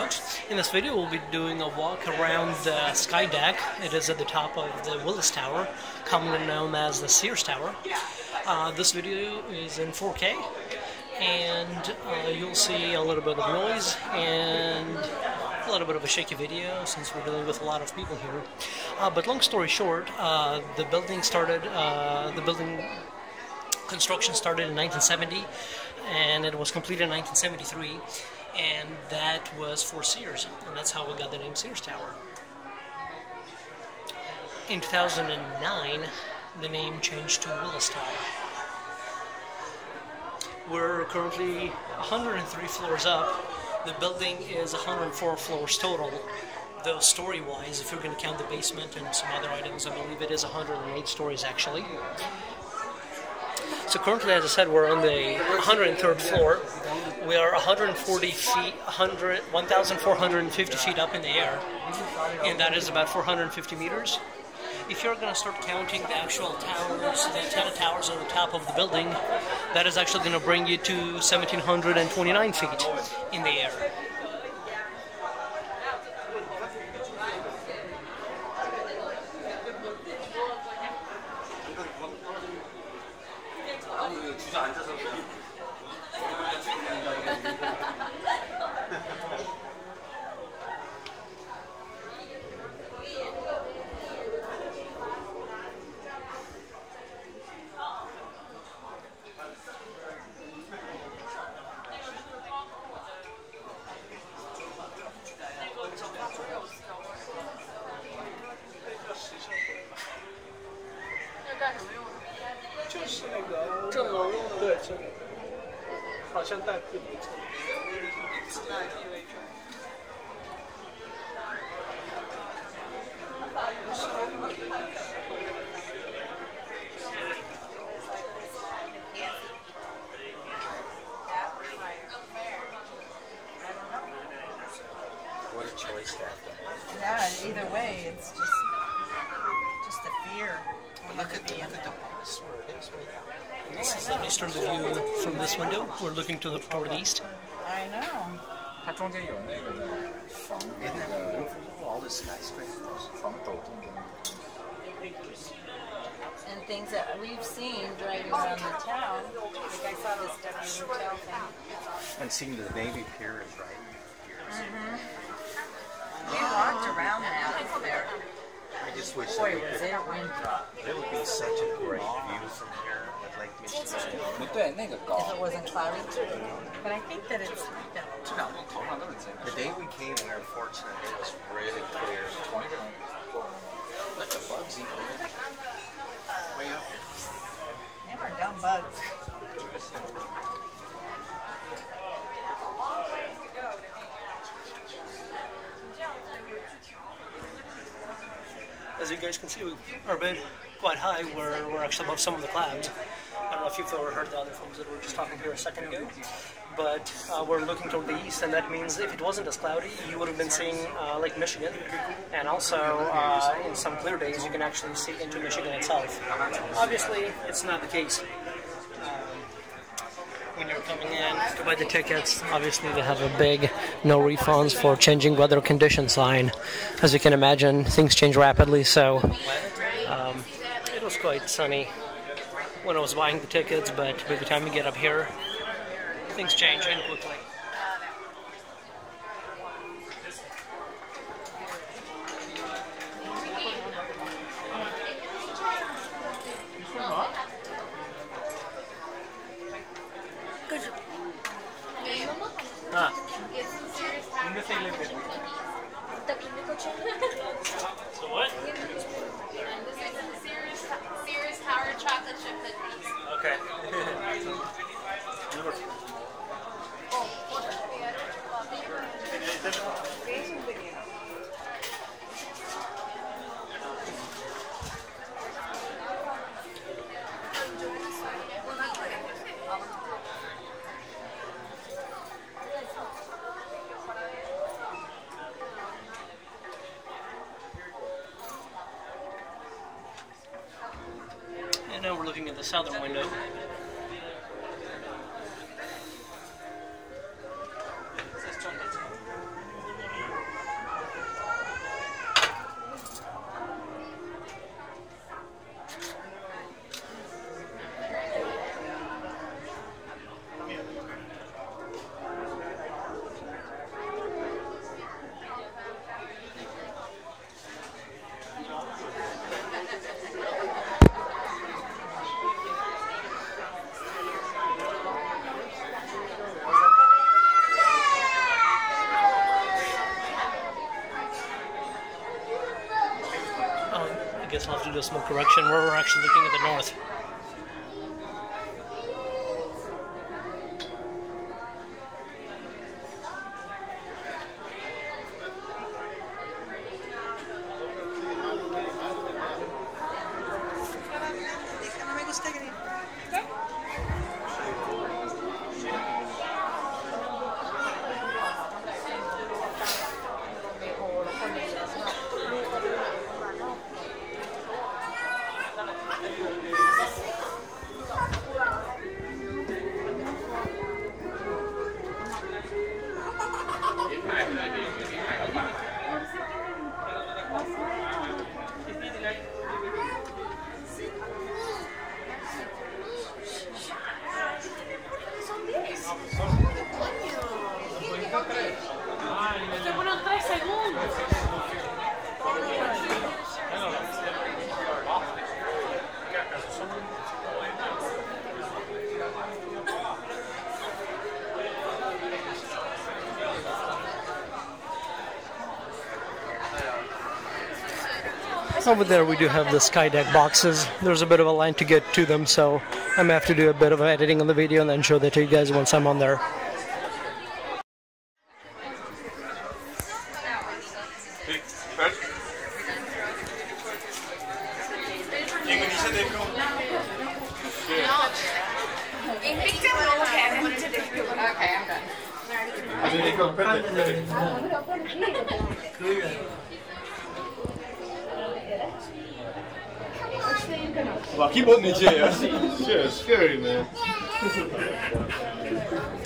In this video, we'll be doing a walk around the Sky Deck. It is at the top of the Willis Tower, commonly known as the Sears Tower. Uh, this video is in 4K, and uh, you'll see a little bit of noise and a little bit of a shaky video since we're dealing with a lot of people here. Uh, but long story short, uh, the building started, uh, the building construction started in 1970 and it was completed in 1973 and that was for Sears and that's how we got the name Sears Tower. In 2009 the name changed to Willis Tower. We're currently 103 floors up. The building is 104 floors total. Though story-wise, if you're going to count the basement and some other items, I believe it is 108 stories actually. So currently, as I said, we're on the 103rd floor. We are 140 feet, 100, 1,450 feet up in the air, and that is about 450 meters. If you're going to start counting the actual towers, the antenna towers on the top of the building, that is actually going to bring you to 1,729 feet in the air. What a choice that. Yeah, either way, it's just just the fear. Look at the, look at the bus where it is right This is an eastern view from this window. We're looking to the toward the east. I know. 它中间有那个防 Isn't that beautiful? All the skyscrapers. 防抖动的。 And things that we've seen driving around the town. Like I saw this W Hotel thing. And seeing the Navy Pier is right here. We walked around that there. I just wish that Boy, we was could, it windy. there would be such a great view from 对，那个 If 高 it，wasn't cloudy. But I think that it's 这两栋头上都是这 The 个。 day we came, we were fortunate. It was really clear. 同一个人。 Look, the bugs eating way up. they were dumb bugs. As you guys can see, we are a bit quite high. We're, we're actually above some of the clouds. I don't know if you've ever heard the other films that we were just talking here a second ago, but uh, we're looking toward the east, and that means if it wasn't as cloudy, you would have been seeing uh, Lake Michigan, and also uh, in some clear days, you can actually see into Michigan itself. Obviously, it's not the case. When you're coming in to buy the tickets, obviously they have a big no refunds for changing weather condition sign. As you can imagine, things change rapidly, so um, it was quite sunny when I was buying the tickets, but by the time you get up here, things change and quickly. Now we're looking at the southern window. Guess I'll have to do correction where we're actually looking at the north. Over there, we do have the Skydeck boxes. There's a bit of a line to get to them, so I'm gonna have to do a bit of editing on the video and then show that to you guys once I'm on there. Okay, I'm done. Wow, keep holding the chair. Shit, it's scary, man.